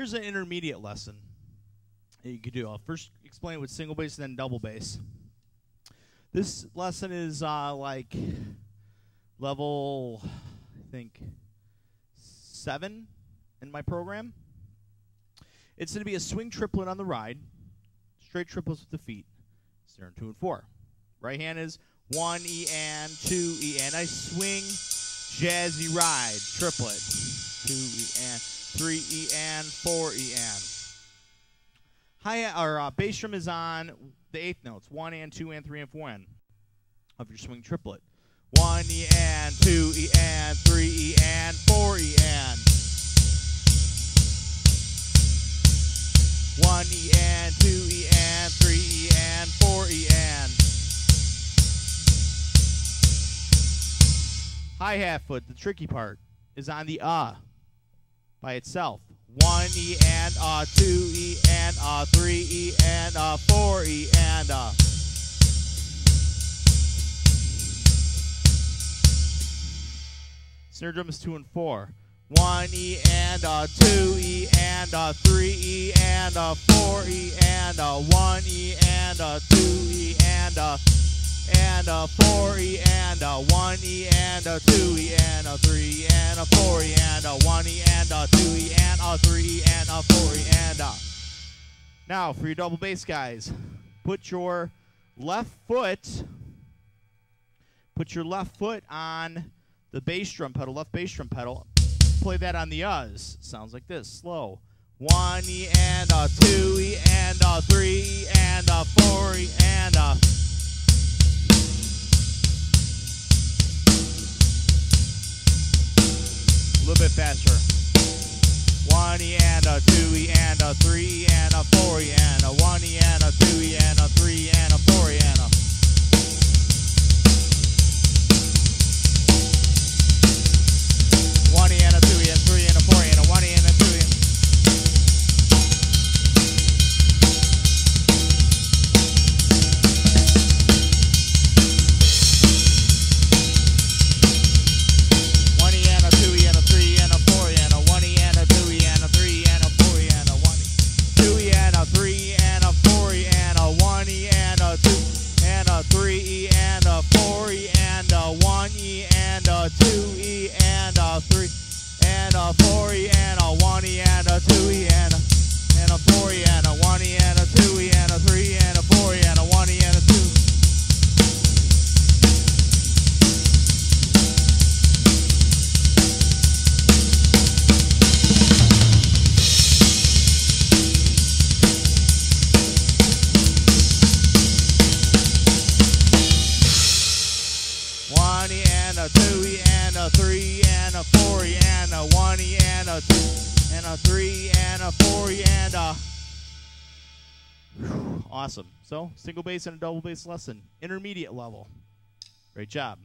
Here's an intermediate lesson you could do. I'll first explain it with single bass and then double bass. This lesson is uh, like level, I think, seven in my program. It's going to be a swing triplet on the ride, straight triplets with the feet, stern two and four. Right hand is one E and two E and I swing, jazzy ride, triplet, two E and three E and four E and. Hi or uh, bass drum is on the eighth notes, one and two and three and four and of your swing triplet. One E and two E and three E and four E and. One E and two E and three E and four E and. Hi hat foot, the tricky part, is on the uh by itself. One E and uh, two E and uh, three E and uh, four E and uh. Snare drum is two and four. One E and a two E and a three E and a four E and a one E and a two E and a and a four E and a one E and a two E and a three E and a four E and a one E and a two E and a three E and a four E and a. Now for your double bass guys, put your left foot put your left foot on the bass drum pedal, left bass drum pedal. Play that on the uhs. Sounds like this, slow. One E and a two E and a three E and a four E and a. faster. One and a two and a three and a four and a one and a two and a three three two and a three and a four and a one and a two and a three and a four and a. Awesome. So single bass and a double bass lesson, intermediate level. Great job.